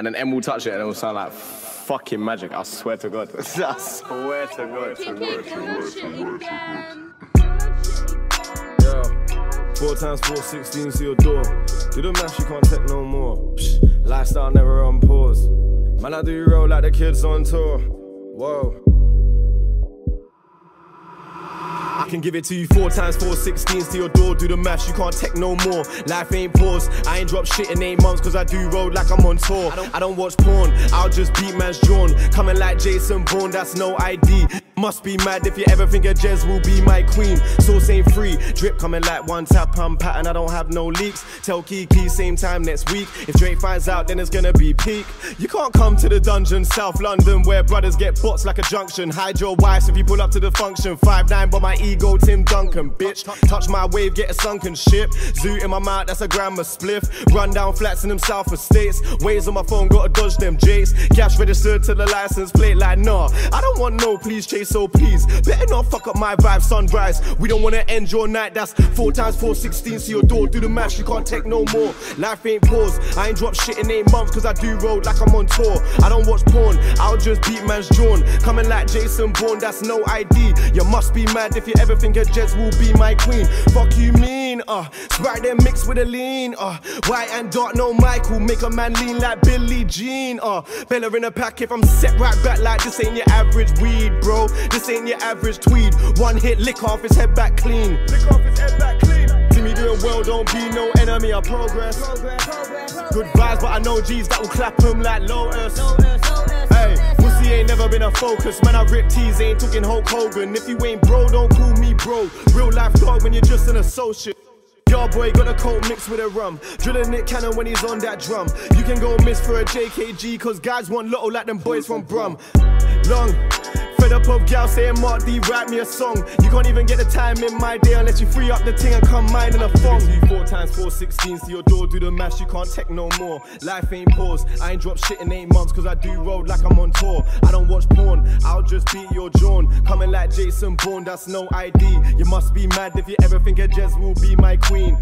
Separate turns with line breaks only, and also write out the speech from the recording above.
and then M will touch it and it will sound like fucking magic. I swear to God. I swear to God.
Yo, four times four, 16 to your door. Do the math, you can't take no more. Psh, lifestyle never on pause. Man, I do roll like the kids on tour. Whoa. Can give it to you four times four, 16s to your door. Do the math, you can't take no more. Life ain't paused. I ain't dropped shit in eight months, cause I do road like I'm on tour. I don't, I don't watch porn, I'll just beat man's drawn. Coming like Jason Bourne, that's no ID. Must be mad if you ever think a Jez will be my queen. Sauce ain't free, drip coming like one tap, pump pattern. I don't have no leaks. Tell Kiki same time next week. If Drake finds out, then it's gonna be peak. You can't come to the dungeon, South London, where brothers get bots like a junction. Hide your wives if you pull up to the function. Five nine, but my ego, Tim Duncan, bitch. Touch my wave, get a sunken ship. Zoo in my mouth, that's a grammar spliff. Run down flats in them South Estates. Waves on my phone, gotta dodge them Jays. Cash registered to the license plate, like nah. I don't want no please chase, so please. Better not fuck up my vibe, sunrise. We don't wanna end your night, that's four times four, 16 to your door. Do the mash, you can't take no more. Life ain't pause. I ain't dropped shit in eight months, cause I do road like I'm on tour. I don't watch porn, I'll just beat man's drawn. Coming like Jason Bourne, that's no ID. You must be mad if you ever think a Jez will be my queen. Fuck you mean, uh. Sprite then mixed with a lean, uh. White and dark, no Michael. Make a man lean like Billie Jean, uh. Bella in a pack if I'm set right back like this ain't your average weed, bro. This ain't your average tweed. One hit, lick off his head back clean. Lick off his head back clean. See me doing well, don't be no enemy, I progress. Good vibes, but I know G's that will clap him like Lotus. Hey, never been a focus. Man, I rip tees, ain't talking Hulk Hogan. If you ain't bro, don't call me bro. Real life dog when you're just an associate. Your boy got a coat mixed with a rum. Drilling Nick Cannon when he's on that drum. You can go miss for a JKG, cause guys want little like them boys from Brum. Long. Fed up of gal saying Marc D write me a song. You can't even get the time in my day unless you free up the thing and come mine in a phone. You four times four sixteens to your door, do the mash, you can't take no more. Life ain't pause. I ain't dropped shit in eight months cause I do road like I'm on tour. I don't watch porn, I'll just beat your jawn. Coming like Jason Bourne, that's no ID. You must be mad if you ever think a Jez will be my queen.